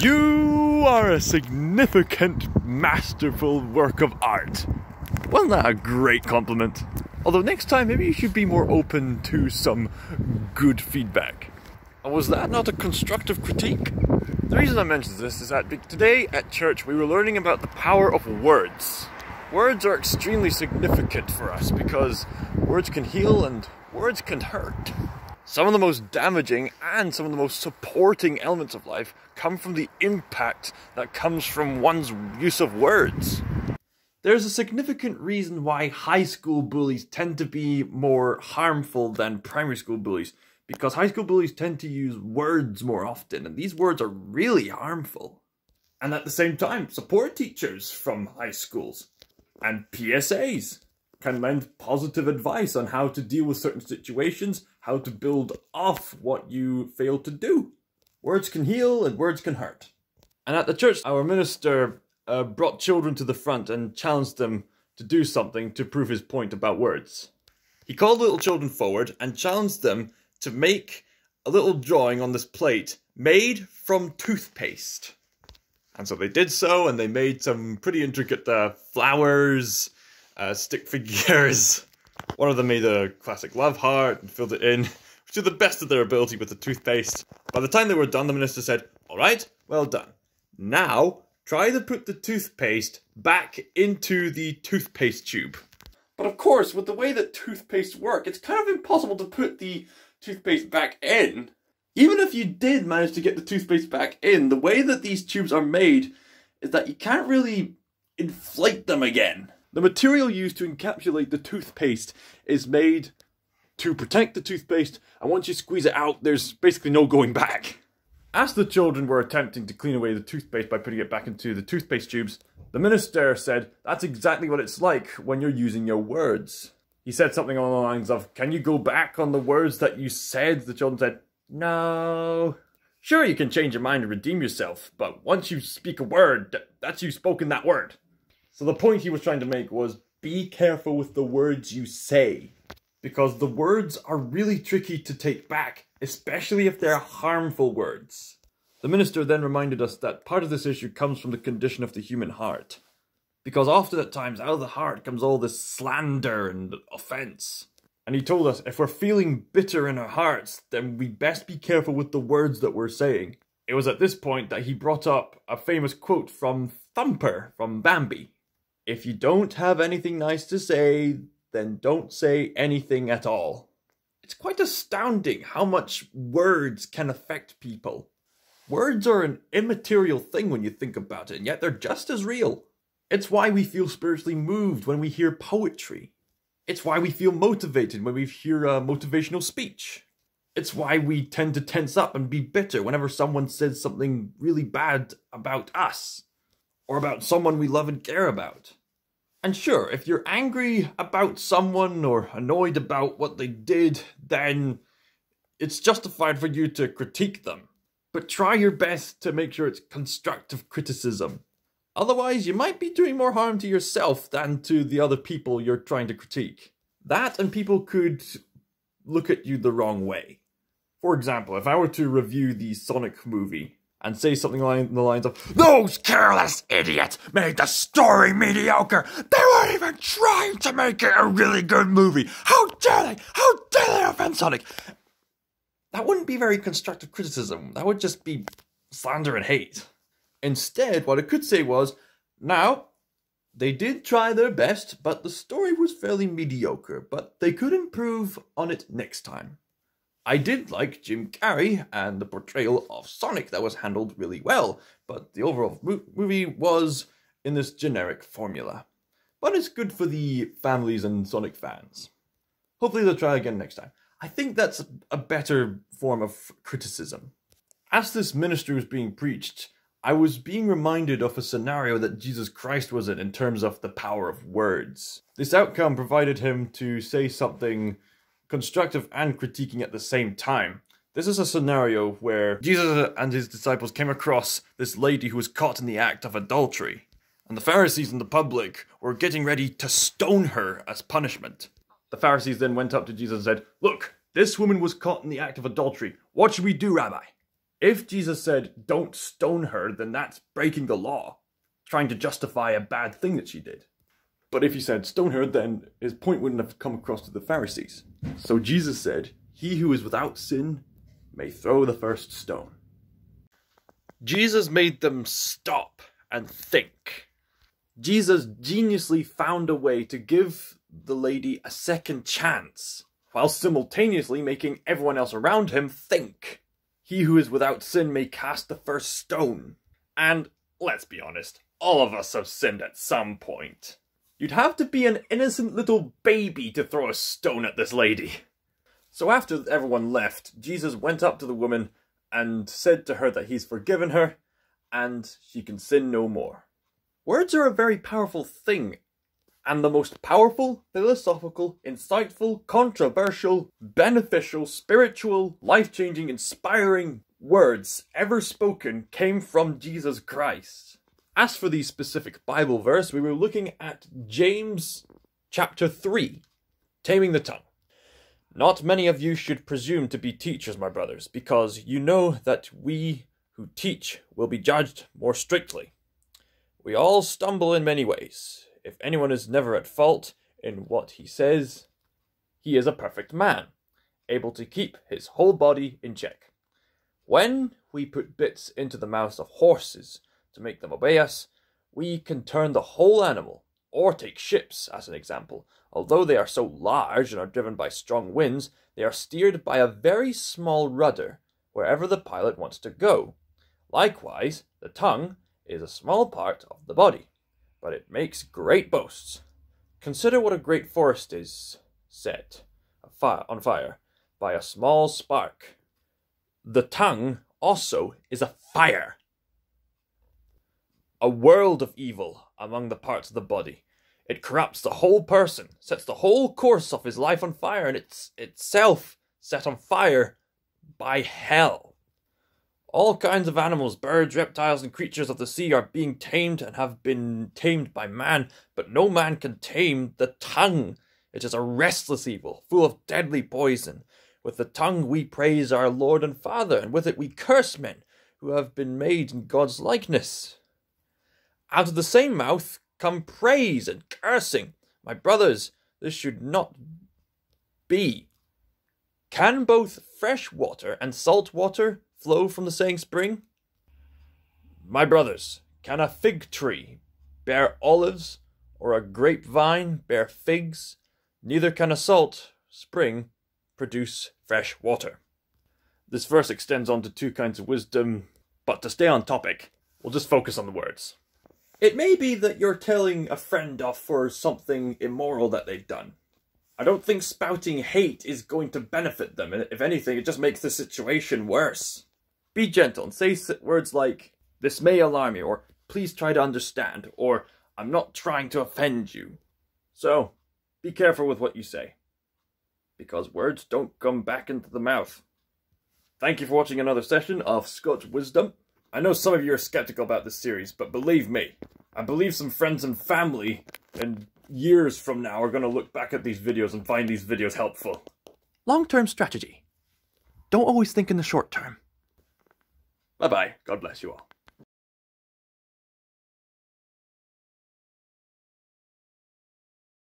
You are a significant, masterful work of art. Wasn't that a great compliment? Although next time, maybe you should be more open to some good feedback. Was that not a constructive critique? The reason I mention this is that today at church we were learning about the power of words. Words are extremely significant for us because words can heal and words can hurt. Some of the most damaging and some of the most supporting elements of life come from the impact that comes from one's use of words. There's a significant reason why high school bullies tend to be more harmful than primary school bullies, because high school bullies tend to use words more often, and these words are really harmful. And at the same time, support teachers from high schools and PSAs can lend positive advice on how to deal with certain situations, how to build off what you failed to do. Words can heal and words can hurt. And at the church, our minister uh, brought children to the front and challenged them to do something to prove his point about words. He called little children forward and challenged them to make a little drawing on this plate made from toothpaste. And so they did so, and they made some pretty intricate uh, flowers, uh, stick figures. One of them made a classic love heart and filled it in, to the best of their ability with the toothpaste. By the time they were done, the minister said, Alright, well done. Now, try to put the toothpaste back into the toothpaste tube. But of course, with the way that toothpaste work, it's kind of impossible to put the toothpaste back in even if you did manage to get the toothpaste back in, the way that these tubes are made is that you can't really inflate them again. The material used to encapsulate the toothpaste is made to protect the toothpaste, and once you squeeze it out, there's basically no going back. As the children were attempting to clean away the toothpaste by putting it back into the toothpaste tubes, the minister said, That's exactly what it's like when you're using your words. He said something along the lines of, Can you go back on the words that you said? The children said, no. Sure, you can change your mind and redeem yourself, but once you speak a word, that's you spoken that word. So the point he was trying to make was be careful with the words you say. Because the words are really tricky to take back, especially if they're harmful words. The minister then reminded us that part of this issue comes from the condition of the human heart. Because often at times out of the heart comes all this slander and offence. And he told us if we're feeling bitter in our hearts, then we best be careful with the words that we're saying. It was at this point that he brought up a famous quote from Thumper from Bambi. If you don't have anything nice to say, then don't say anything at all. It's quite astounding how much words can affect people. Words are an immaterial thing when you think about it, and yet they're just as real. It's why we feel spiritually moved when we hear poetry. It's why we feel motivated when we hear a motivational speech. It's why we tend to tense up and be bitter whenever someone says something really bad about us or about someone we love and care about. And sure, if you're angry about someone or annoyed about what they did, then it's justified for you to critique them. But try your best to make sure it's constructive criticism. Otherwise, you might be doing more harm to yourself than to the other people you're trying to critique. That and people could look at you the wrong way. For example, if I were to review the Sonic movie and say something along the lines of, Those careless idiots made the story mediocre! They weren't even trying to make it a really good movie! How dare they! How dare they offend Sonic! That wouldn't be very constructive criticism. That would just be slander and hate. Instead, what I could say was, now, they did try their best, but the story was fairly mediocre, but they could improve on it next time. I did like Jim Carrey and the portrayal of Sonic that was handled really well, but the overall movie was in this generic formula. But it's good for the families and Sonic fans. Hopefully they'll try again next time. I think that's a better form of criticism. As this ministry was being preached, I was being reminded of a scenario that Jesus Christ was in in terms of the power of words. This outcome provided him to say something constructive and critiquing at the same time. This is a scenario where Jesus and his disciples came across this lady who was caught in the act of adultery, and the Pharisees and the public were getting ready to stone her as punishment. The Pharisees then went up to Jesus and said, Look, this woman was caught in the act of adultery. What should we do, Rabbi? If Jesus said, don't stone her, then that's breaking the law, trying to justify a bad thing that she did. But if he said, stone her, then his point wouldn't have come across to the Pharisees. So Jesus said, He who is without sin may throw the first stone. Jesus made them stop and think. Jesus geniusly found a way to give the lady a second chance, while simultaneously making everyone else around him think. He who is without sin may cast the first stone. And let's be honest, all of us have sinned at some point. You'd have to be an innocent little baby to throw a stone at this lady. So after everyone left, Jesus went up to the woman and said to her that he's forgiven her and she can sin no more. Words are a very powerful thing, and the most powerful, philosophical, insightful, controversial, beneficial, spiritual, life changing, inspiring words ever spoken came from Jesus Christ. As for the specific Bible verse, we were looking at James chapter 3, Taming the Tongue. Not many of you should presume to be teachers, my brothers, because you know that we who teach will be judged more strictly. We all stumble in many ways. If anyone is never at fault in what he says, he is a perfect man, able to keep his whole body in check. When we put bits into the mouths of horses to make them obey us, we can turn the whole animal, or take ships as an example. Although they are so large and are driven by strong winds, they are steered by a very small rudder wherever the pilot wants to go. Likewise, the tongue is a small part of the body, but it makes great boasts. Consider what a great forest is set on fire by a small spark. The tongue also is a fire a world of evil among the parts of the body. It corrupts the whole person, sets the whole course of his life on fire, and it's itself set on fire by hell. All kinds of animals, birds, reptiles, and creatures of the sea are being tamed and have been tamed by man, but no man can tame the tongue. It is a restless evil, full of deadly poison. With the tongue we praise our Lord and Father, and with it we curse men who have been made in God's likeness. Out of the same mouth come praise and cursing. My brothers, this should not be. Can both fresh water and salt water flow from the same spring? My brothers, can a fig tree bear olives or a grapevine bear figs? Neither can a salt spring produce fresh water. This verse extends on to two kinds of wisdom, but to stay on topic, we'll just focus on the words. It may be that you're telling a friend off for something immoral that they've done. I don't think spouting hate is going to benefit them, and if anything, it just makes the situation worse. Be gentle and say words like, this may alarm you, or please try to understand, or I'm not trying to offend you. So, be careful with what you say, because words don't come back into the mouth. Thank you for watching another session of Scots Wisdom. I know some of you are skeptical about this series, but believe me, I believe some friends and family and years from now are going to look back at these videos and find these videos helpful. Long-term strategy. Don't always think in the short term. Bye-bye. God bless you all.